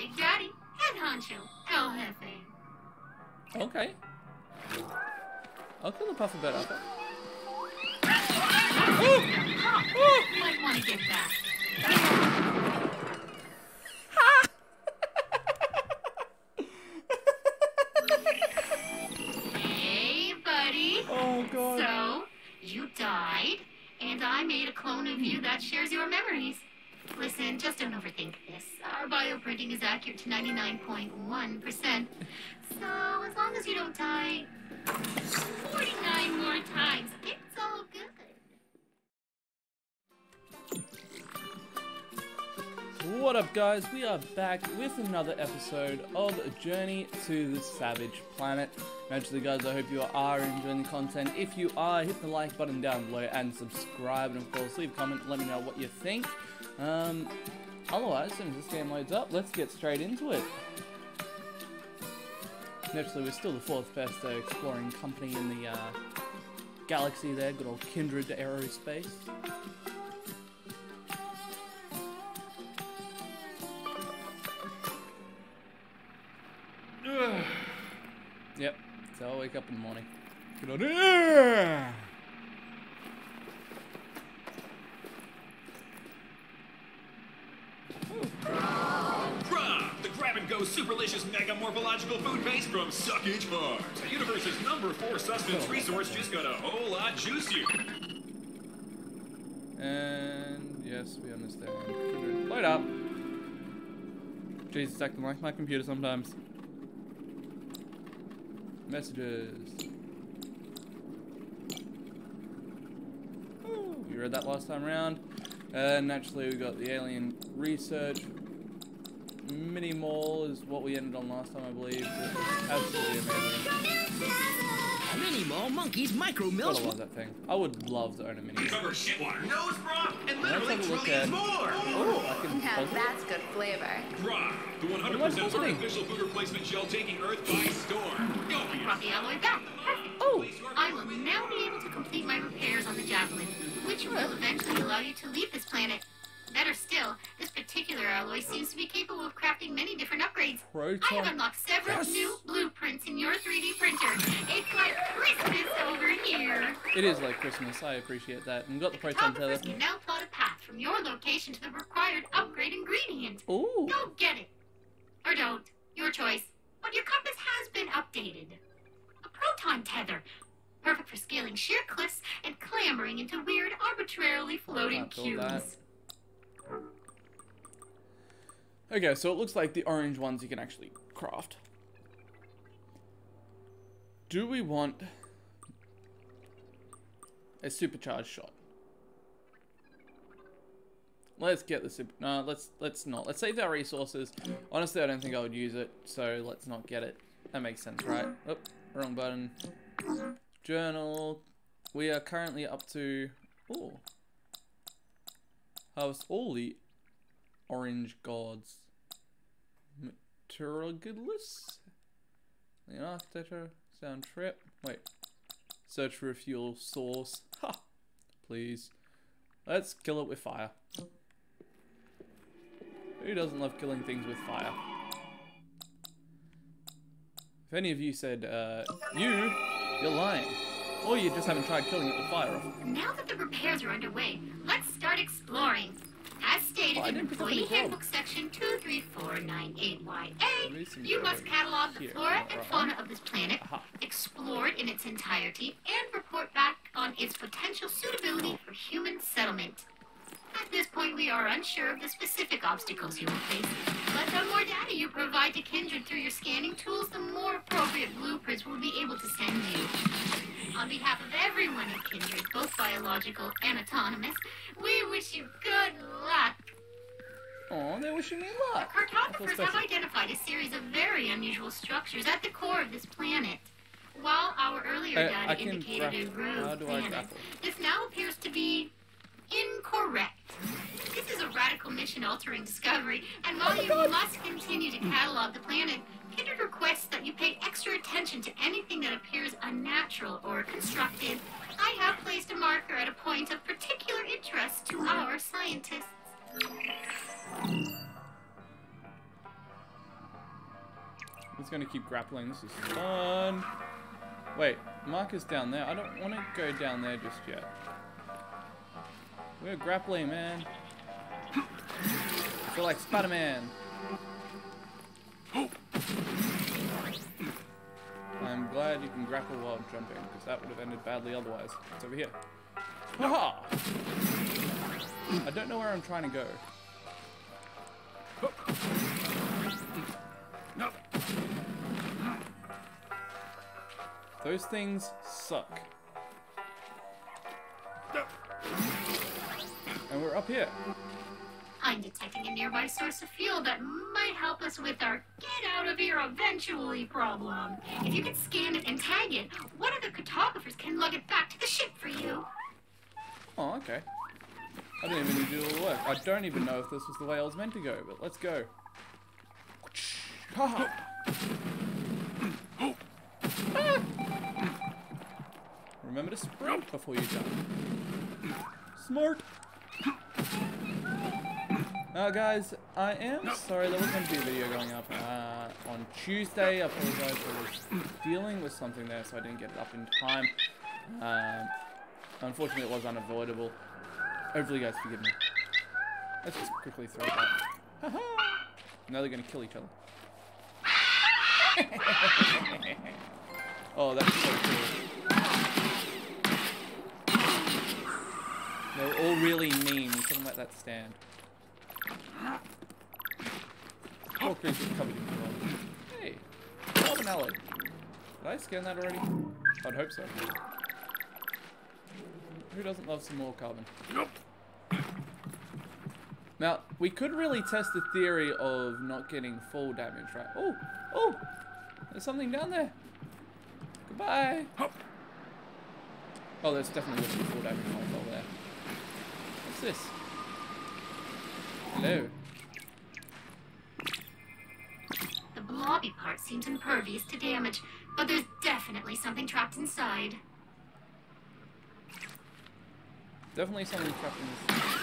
Big Daddy, Head Honcho, El Jefe. Okay. I'll kill the puffer better. You might want to get back. Is accurate to 99.1%. So, as long as you don't die 49 more times, it's all good. What up, guys? We are back with another episode of a Journey to the Savage Planet. Naturally, guys, I hope you are enjoying the content. If you are, hit the like button down below and subscribe, and of course, leave a comment. Let me know what you think. Um, otherwise, as soon as this game loads up, let's get straight into it. Naturally, we're still the fourth best uh, exploring company in the uh, galaxy. There, good old Kindred Aerospace. Yep. So I'll wake up in the morning. Superlicious mega morphological food base from Suckage Farms. The universe's number four sustenance resource just got a whole lot juicier. And yes, we understand. Load up. Jesus, acting like my computer sometimes. Messages. Ooh, you read that last time around. Uh, naturally, we got the alien research. Mini mall is what we ended on last time, I believe. Absolutely amazing. Mini Mall Monkeys Micro Gotta Mills. love that thing. I would love to own a mini mall. Cover shitwater nose broth and literally have trillions at- more. Oh, I can Now puzzle? that's good flavor. Grob, the 100% artificial food replacement gel taking Earth by storm. Go I brought the alloy back. Perfect. Oh! I will now be able to complete my repairs on the Javelin, which will eventually allow you to leave this planet. Better still, this particular alloy seems to be capable of crafting many different upgrades. I have unlocked several Yes. new blueprints in your 3D printer. It's like Christmas over here. It is like Christmas. I appreciate that. And got the proton tether. Can now plot a path from your location to the required upgrade ingredient. Ooh. Go get it. Or don't. Your choice. But your compass has been updated. A proton tether. Perfect for scaling sheer cliffs and clambering into weird, arbitrarily floating cubes. Okay, so it looks like the orange ones you can actually craft. Do we want a supercharged shot? Let's get the super. No, let's let's not. Let's save our resources. Honestly, I don't think I would use it, so let's not get it. That makes sense, right? Oh, wrong button. Journal. We are currently up to. Oh. Harvest all the orange gods. Meteorogidless? The architecture, sound trip. Wait. Search for a fuel source. Ha! Please. Let's kill it with fire. Who doesn't love killing things with fire? If any of you said, uh, you, you're lying. Or you just haven't tried killing it with fire. Now that the repairs are underway, let's start exploring. As stated in didn't pick up any Employee. Handbook Section 23498YA, you must catalog the flora and fauna of this planet, explore it in its entirety, and report back on its potential suitability for human settlement. At this point, we are unsure of the specific obstacles you will face, but the more data you provide to Kindred through your scanning tools, the more appropriate blueprints we'll be able to send you. On behalf of everyone at Kindred, both biological and autonomous, we wish you good luck. Aw, they're wishing me luck. Cartographers have identified a series of very unusual structures at the core of this planet. While our earlier data I indicated a rogue planet, this now appears to be incorrect. This is a radical mission-altering discovery, and while Oh you must continue to catalog the planet, requests that you pay extra attention to anything that appears unnatural or constructed. I have placed a marker at a point of particular interest to our scientists. Just gonna keep grappling. This is fun. Wait, Marker's down there. I don't want to go down there just yet. We're grappling, man. I feel like Spider-Man. Oh, I'm glad you can grapple while jumping, because that would have ended badly otherwise. It's over here. Haha! I don't know where I'm trying to go. Those things suck. And we're up here. I'm detecting a nearby source of fuel that might help us with our get out of here eventually problem. If you can scan it and tag it, one of the cartographers can lug it back to the ship for you. Oh, okay. I didn't even do all the work. I don't even know if this was the way I was meant to go, but let's go. Ah! Remember to sprint before you jump. Smart. Uh, guys, I am sorry there was meant to be a video going up uh, on Tuesday. I apologize. I was dealing with something there, so I didn't get it up in time. Um, unfortunately, it was unavoidable. Hopefully, you guys forgive me. Let's just quickly throw that. Now they're gonna kill each other. oh, that's so cool. They're all really mean. We couldn't let that stand. Poor creature's covered in blood. Hey, Carbon Alloy. Did I scan that already? I'd hope so. Who doesn't love some more carbon? Now, we could really test the theory of not getting full damage, right? Oh, oh, there's something down there. Goodbye. Hop. Oh, there's definitely full damage I there. What's this? Hello. The blobby part seems impervious to damage, but there's definitely something trapped inside. Definitely something trapped in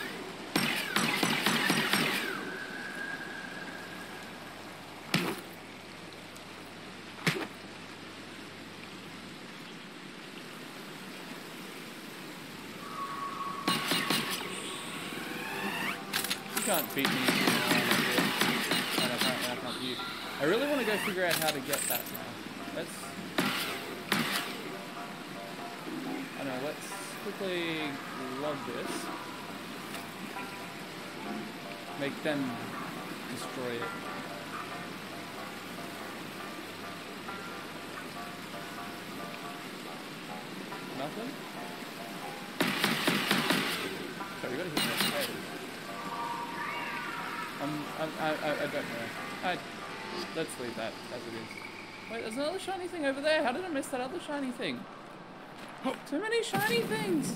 can't beat me. And apparently I can't beat you. I really want to go figure out how to get that now. Let's. I know. Let's quickly log this. Make them destroy it. I, I, I don't know. I, let's leave that as it is. Wait, there's another shiny thing over there. How did I miss that other shiny thing? Too many shiny things!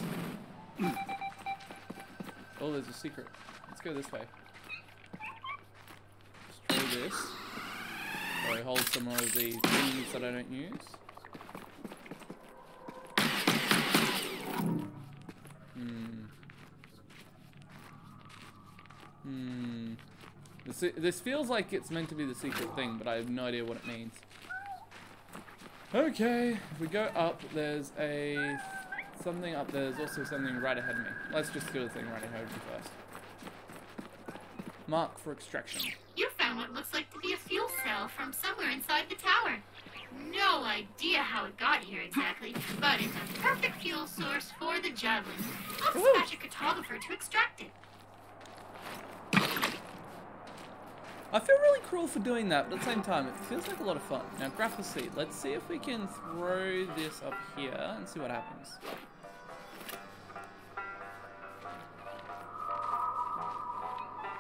Oh, there's a secret. Let's go this way. Destroy this. So I hold some of the things that I don't use. Hmm. This, this feels like it's meant to be the secret thing, but I have no idea what it means. Okay, if we go up, there's a something up there. There's also something right ahead of me. Let's just do the thing right ahead of me first. Mark for extraction. You found what looks like to be a fuel cell from somewhere inside the tower. No idea how it got here exactly, but it's a perfect fuel source for the javelin. I'll Ooh. dispatch a cartographer to extract it. I feel really cruel for doing that, but at the same time, it feels like a lot of fun. Now, grapple seed. Let's see if we can throw this up here and see what happens.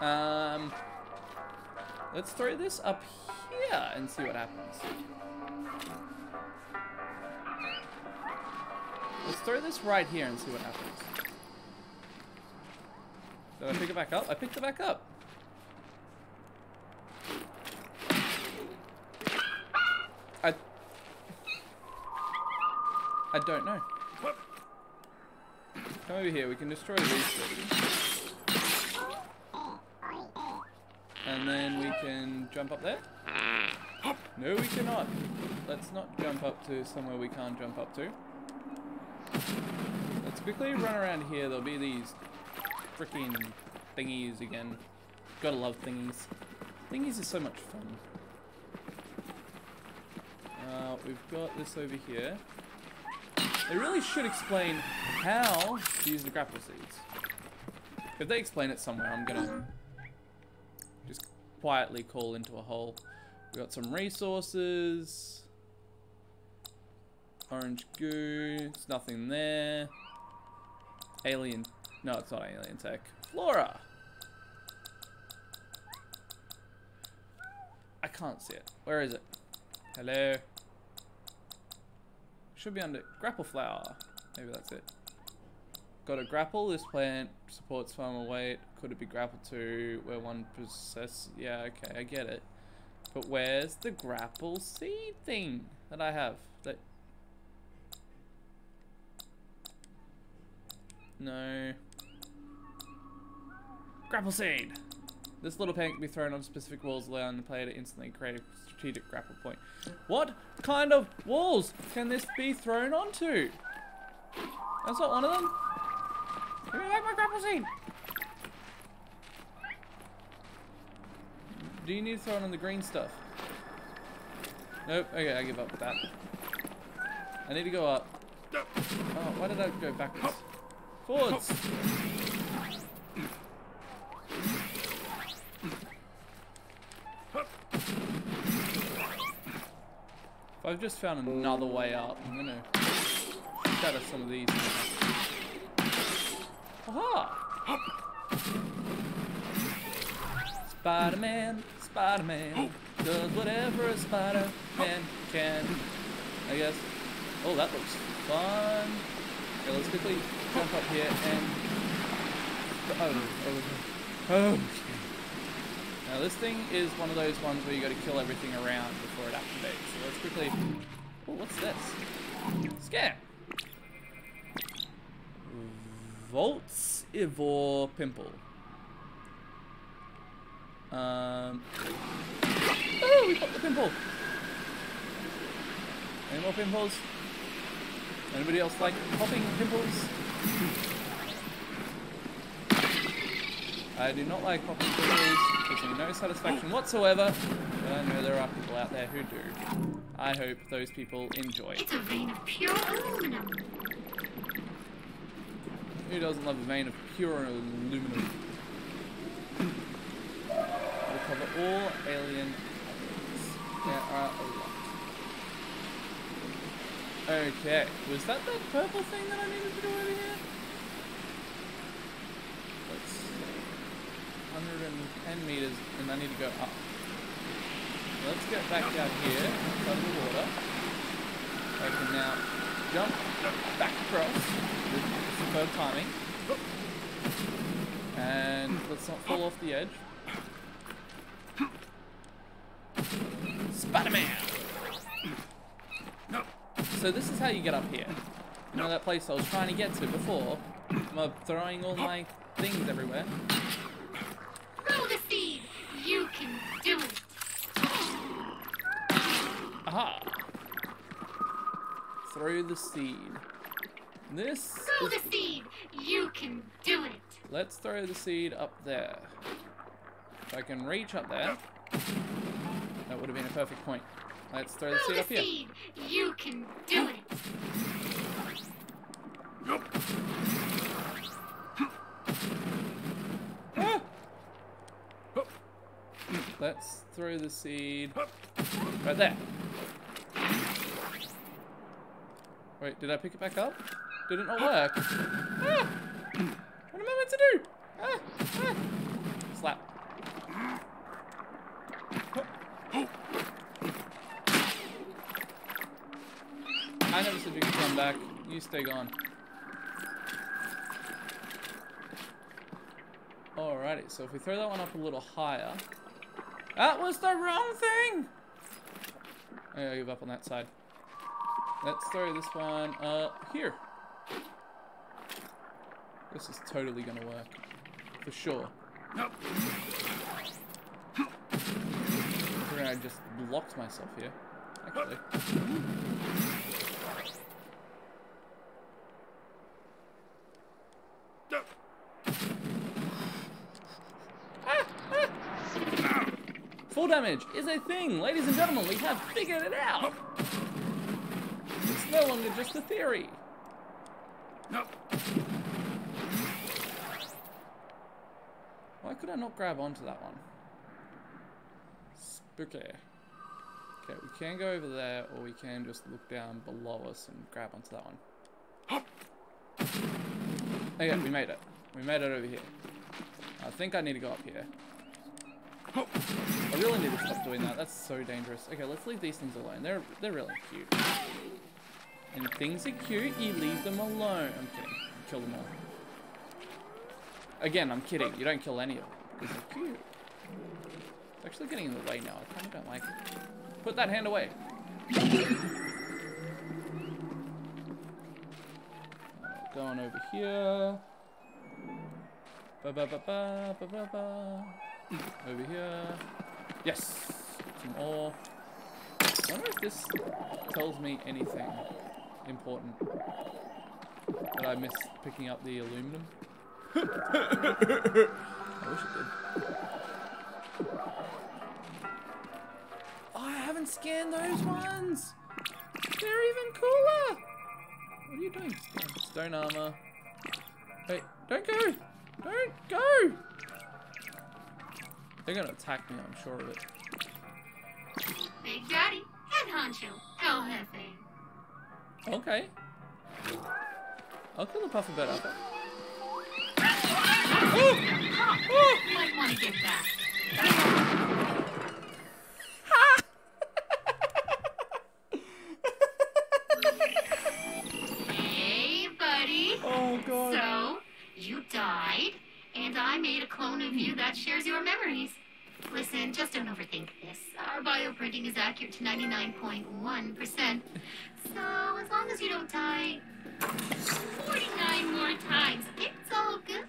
Um, let's throw this up here and see what happens. Let's throw this right here and see what happens. Did I pick it back up? I picked it back up. I don't know. Come over here, we can destroy these things. And then we can jump up there. No, we cannot. Let's not jump up to somewhere we can't jump up to. Let's quickly run around here. There'll be these freaking thingies again. Gotta love thingies. Thingies are so much fun. Uh, we've got this over here. They really should explain how to use the grapple seeds. If they explain it somewhere, I'm gonna just quietly call into a hole. We got some resources. Orange goo. There's nothing there. Alien. No, it's not alien tech. Flora. I can't see it. Where is it? Hello. Should be under grapple flower. Maybe that's it. Got a grapple. This plant supports farmer weight. Could it be grapple to where one possess? Yeah, okay, I get it. But where's the grapple seed thing that I have? That no grapple seed. This little pen can be thrown on specific walls, allowing the player to instantly create a strategic grapple point. What kind of walls can this be thrown onto? That's not one of them. Give me back my grapple seed. Do you need to throw it on the green stuff? Nope. Okay, I give up with that. I need to go up. Oh, why did I go backwards? Forwards. I've just found another way up, I'm gonna shatter some of these. Aha! Spider-Man, Spider-Man, does whatever a Spider-Man can. I guess. Oh, that looks fun. Okay, let's quickly jump up here and... Oh, oh, okay. Now this thing is one of those ones where you got to kill everything around before it activates. So let's quickly... Oh, what's this? Scam! Volts Ivor Pimple. Um... Oh, we got the pimple! Any more pimples? Anybody else like popping pimples? I do not like popping pimples. Gives me no satisfaction whatsoever. Uh, but I know there are people out there who do. I hope those people enjoy. It's a vein of pure aluminum. Who doesn't love a vein of pure aluminum? We'll cover all alien elements. There are a lot. Okay, was that that purple thing that I needed to do over here? Let's see. 110 meters, and I need to go up. Let's get back out here, of the water. I can now jump back across with superb timing. And let's not fall off the edge. Spider-Man! So this is how you get up here. You know that place I was trying to get to before? I'm throwing all my things everywhere. Throw the seed. You can do it. Aha! Throw the seed. This Throw is... the seed. You can do it. Let's throw the seed up there. If I can reach up there, that would have been a perfect point. Let's throw the seed the up here. seed. You can do it. Ah! Let's throw the seed right there. Wait, did I pick it back up? Did it not work? Ah! What am I meant to do? Ah! Ah! Slap. I never said you could come back. You stay gone. Alrighty, so if we throw that one up a little higher. That was the wrong thing! I gotta give up on that side. Let's throw this one up here. This is totally gonna work. For sure. We're I just blocked myself here. Actually. Ah, ah. Full damage is a thing, ladies and gentlemen. We have figured it out. No longer just a theory. Why could I not grab onto that one? Spooky. Okay, we can go over there, or we can just look down below us and grab onto that one. Oh. Okay, we made it. We made it over here. I think I need to go up here. I really need to stop doing that. That's so dangerous. Okay, let's leave these things alone. They're they're really cute. And things are cute, you leave them alone. I'm kidding. Kill them all. Again, I'm kidding. You don't kill any of them because they're cute. It's actually getting in the way now. I kind of don't like it. Put that hand away. Going over here. Ba ba ba ba ba ba ba. Over here. Yes. Some ore. I wonder if this tells me anything important. That I missed picking up the aluminum. I wish it did. Oh, I haven't scanned those ones. They're even cooler. What are you doing? Stone armor. Hey, don't go. Don't go. They're gonna attack me, I'm sure of it. Big Daddy, Head Honcho, El Jefe. Okay. I'll kill the puffer better. Might want to get back. hey, buddy. Oh god. So, you died, and I made a clone of you that shares your memories. Listen, just don't overthink this. Our bioprinting is accurate to 99.1%. As you don't die 49 more times, it's all good.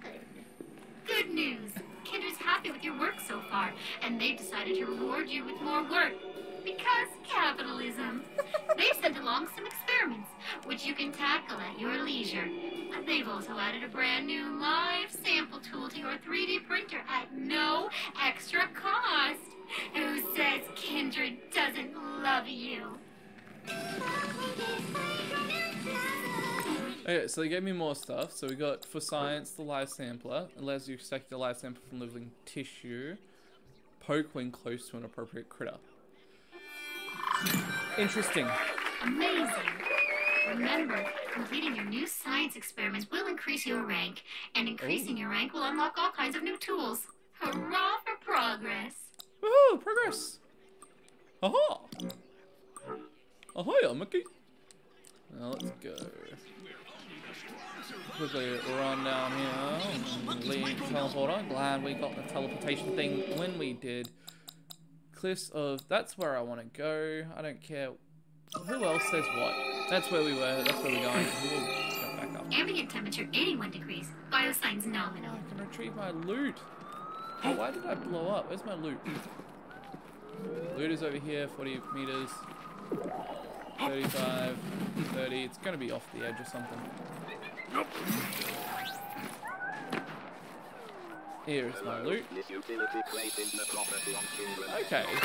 Good news. Kindred's happy with your work so far, and they've decided to reward you with more work. Because capitalism. They've sent along some experiments, which you can tackle at your leisure. They've also added a brand new live sample tool to your 3D printer at no extra cost. Who says Kindred doesn't love you? Okay, so they gave me more stuff. So we got for science the live sampler allows you to extract the live sample from living tissue. Poke when close to an appropriate critter. Interesting. Amazing. Remember, completing your new science experiments will increase your rank, and increasing oh. your rank will unlock all kinds of new tools. Hurrah for progress! Woohoo! Progress! Aha! Ahoy, Mickey! Now let's go. Quickly run down here. Leave teleporter. Glad we got the teleportation thing when we did. Cliffs of. That's where I want to go. I don't care. Who else says what? That's where we were. That's where we're going. We'll go back up. Ambient temperature 81 degrees. Biosigns nominal. I can retrieve my loot. Oh, why did I blow up? Where's my loot? Loot is over here, 40 meters. 35, 30. It's gonna be off the edge or something. Here's my loot. Okay, Is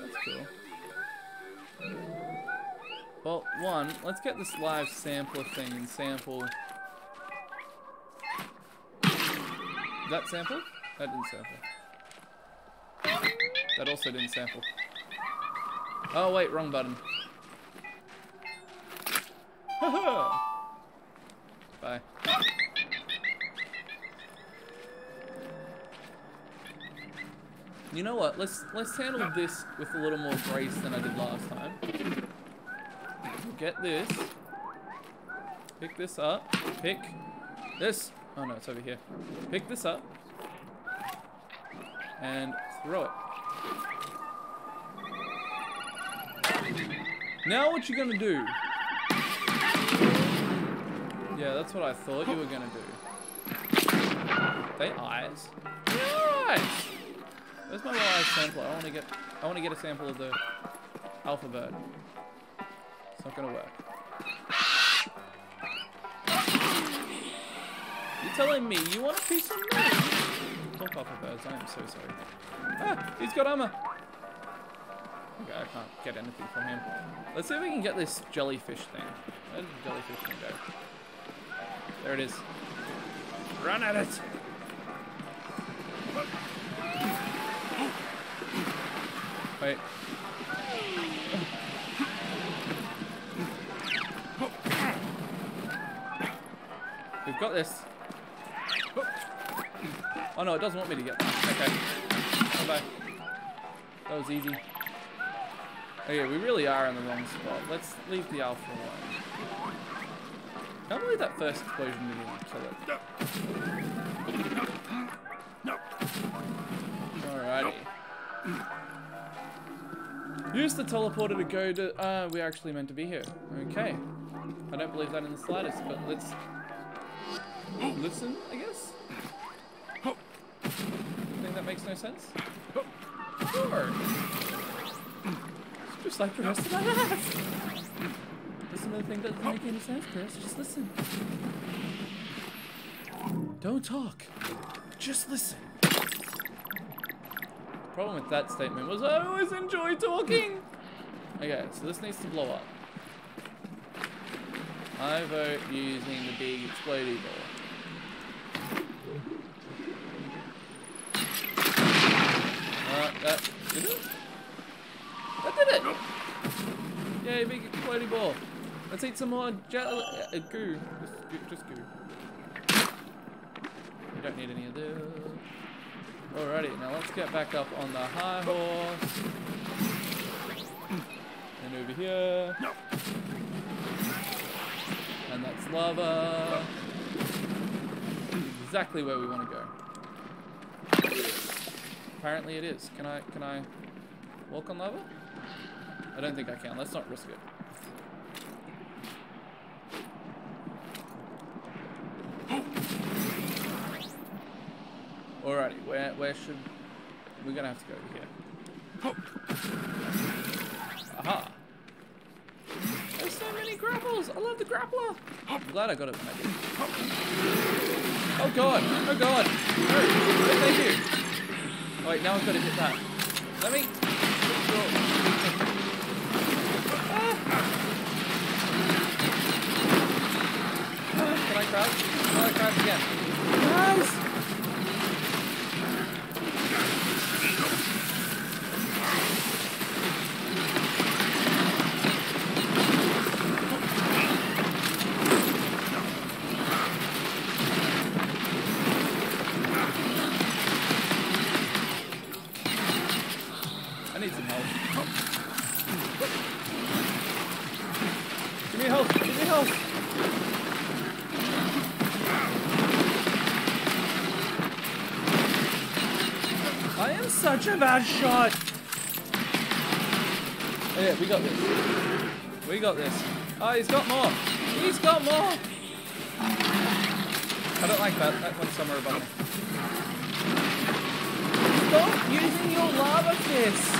that's cool. Well, one, let's get this live sampler thing and sample. That sample? That didn't sample. That also didn't sample. Oh wait, wrong button. Bye. You know what? Let's let's handle this with a little more grace than I did last time. Get this. Pick this up. Pick this. Oh no, it's over here. Pick this up. And throw it. Now what you gonna do? Yeah, that's what I thought you were gonna do. They eyes? Eyes! Where's my live sample? I want to get I want to get a sample of the alpha bird. It's not gonna work. You're telling me you want a piece of me? Talk alpha birds. I am so sorry. Ah, he's got armor. I can't get anything from him. Let's see if we can get this jellyfish thing. Where did the jellyfish thing go? There it is. Run at it! Wait. We've got this. Oh no, it doesn't want me to get that. Okay. Bye bye. That was easy. Okay, we really are in the wrong spot. Let's leave the alpha alone. Can't believe that first explosion didn't kill it. Alrighty. Use the teleporter to go to. Uh, we're actually meant to be here. Okay. I don't believe that in the slightest, but let's listen, I guess. Think that makes no sense? Sure. Just like the rest of life. Listen to thing that doesn't make any sense, Chris. Just listen. Don't talk. Just listen. The problem with that statement was I always enjoy talking. Okay, so this needs to blow up. I vote using the big explodey ball. Uh, that did it? That did it! Yay, big explodey ball. Let's eat some more gel uh, goo. Just, goo. just goo. We don't need any of this. Alrighty, now let's get back up on the high horse. And over here. And that's lava. Exactly where we want to go. Apparently it is. Can I can I walk on lava? I don't think I can. Let's not risk it. Alrighty, where should we're gonna have to go here? Aha! There's so many grapples! I love the grappler! I'm glad I got it when. Oh god! Oh god! No! Thank you! Oh, wait, now I've got to hit that. Let me... Ah. Ah, Can I crouch? Can I crouch again? Guys! Bad shot! Yeah, we got this. We got this. Oh, he's got more! He's got more! I don't like that. That one's somewhere above me. Stop using your lava fist!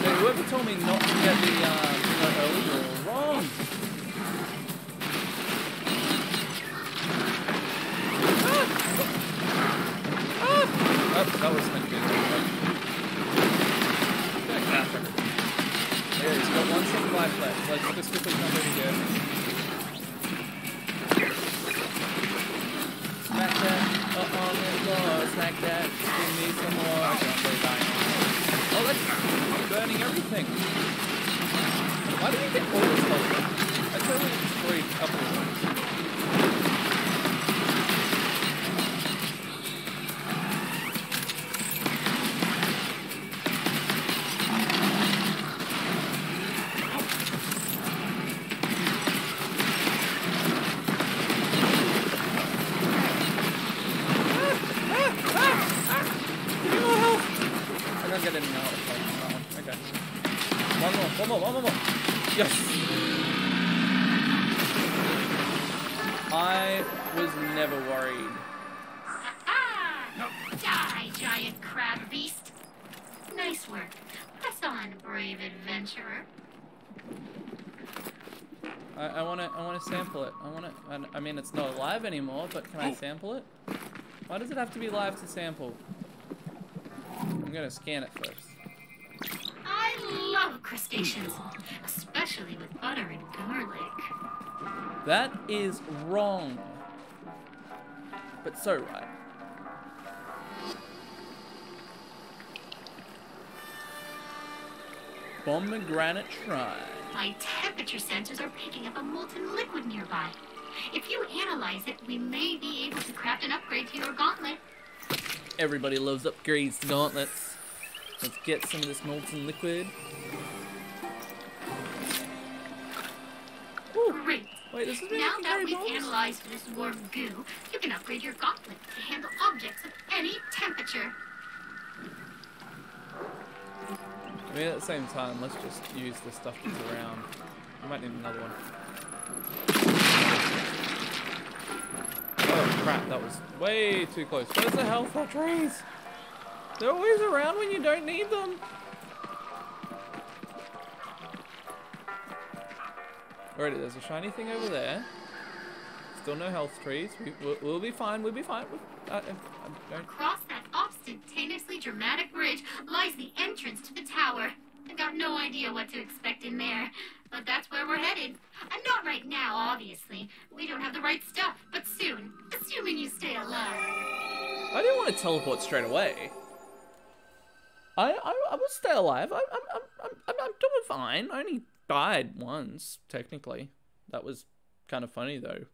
Okay, whoever told me not to get the uh, early wrong. Ah! Oh, that was meant to be. There, he's got one life left. Let's just quickly jump over here. Smack that up on the floor. Smack that. Give me some more. I can't believe I Oh, that's burning everything. Why do we get all this? I totally destroyed a couple of things. Live anymore, but can I sample it? Why does it have to be live to sample? I'm gonna scan it first. I love crustaceans, especially with butter and garlic. That is wrong. But so right. Bomb the granite Shrine. My temperature sensors are picking up a molten liquid nearby. If you analyze it, we may be able to craft an upgrade to your gauntlet. Everybody loves upgrades to gauntlets. Let's get some of this molten liquid. Ooh, Great. wait, this is really Now that we've analyzed this warm goo, you can upgrade your gauntlet to handle objects of any temperature. I mean, at the same time, let's just use the stuff that's around. I might need another one. Crap, that was way too close. Where's the health for trees? They're always around when you don't need them. Alrighty, there's a shiny thing over there. Still no health trees. We, we'll, we'll be fine. We'll be fine. We, uh, uh, Across that ostentatiously dramatic bridge lies the entrance to the tower. Got no idea what to expect in there, but that's where we're headed. And not right now, obviously. We don't have the right stuff, but soon, assuming you stay alive. I didn't want to teleport straight away. I I, I will stay alive. I, I'm, I'm, I'm, I'm, I'm doing fine. I only died once, technically. That was kind of funny, though.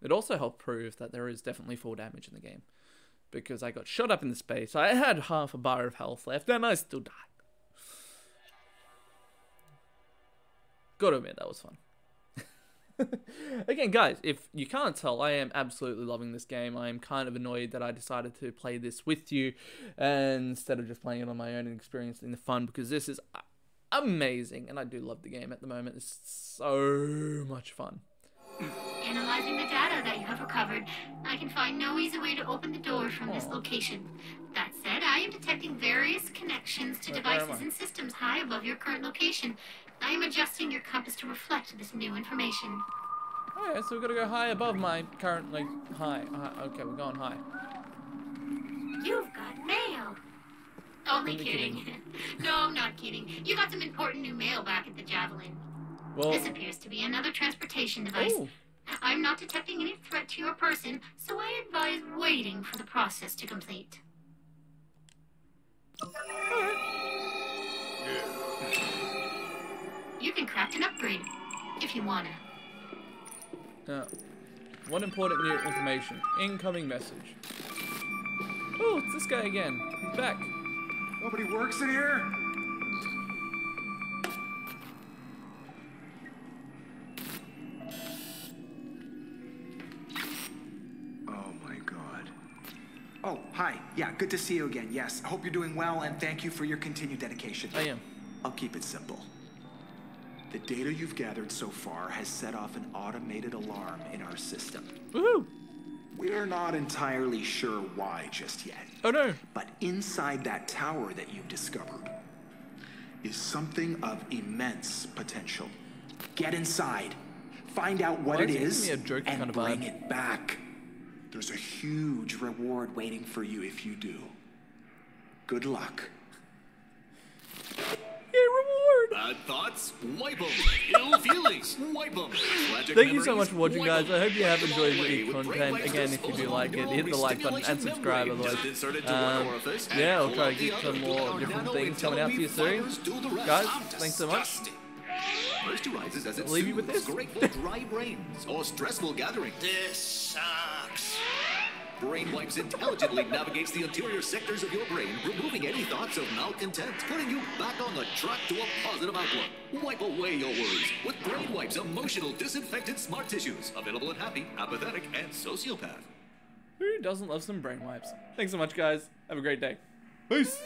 It also helped prove that there is definitely full damage in the game. Because I got shot up into space. I had half a bar of health left, and I still died. Gotta admit, that was fun. Again, guys, if you can't tell, I am absolutely loving this game. I am kind of annoyed that I decided to play this with you instead of just playing it on my own and experiencing the fun because this is amazing and I do love the game at the moment. It's so much fun. Analyzing the data that you have recovered, I can find no easy way to open the door from this oh. location. That said, I am detecting various connections to Wait, where devices and systems high above your current location. I am adjusting your compass to reflect this new information. Oh yeah, so we've got to go high above my current, like, high. high. Okay, we're going high. You've got mail. Only Only kidding. kidding. no, I'm not kidding. You got some important new mail back at the Javelin. Well, This appears to be another transportation device. oh, I'm not detecting any threat to your person, so I advise waiting for the process to complete. You can craft an upgrade if you wanna. Now, one important new information. Incoming message. Oh, it's this guy again. He's back. Nobody works in here? Oh my god. Oh, hi. Yeah, good to see you again. Yes, I hope you're doing well and thank you for your continued dedication. I am. I'll keep it simple. The data you've gathered so far has set off an automated alarm in our system. Woohoo! We're not entirely sure why just yet. Oh no. But inside that tower that you've discovered is something of immense potential. Get inside. Find out what Why it is is giving me a Joker and kind of bring vibe? it back. There's a huge reward waiting for you if you do. Good luck. Yay, reward! Bad thoughts? Wipe 'em. Ill feelings? Wipe 'em. Tragic Thank you so much for watching, guys. I hope you have enjoyed the content. Again, if you do like it, hit the like button and subscribe. membrane. Otherwise, Just insert it to one um, yeah, I'll try to get some more different things coming out to you soon. fibers do the rest. Guys, thanks so much. Moisturizes as it I'll leave you with this. grateful dry brains or stressful gatherings. This sucks. Brain Wipes intelligently navigates the interior sectors of your brain, removing any thoughts of malcontent, putting you back on the track to a positive outlook. Wipe away your worries with Brain Wipes Emotional Disinfectant Smart Tissues. Available at Happy, Apathetic, and Sociopath. Who doesn't love some brain wipes? Thanks so much, guys. Have a great day. Peace!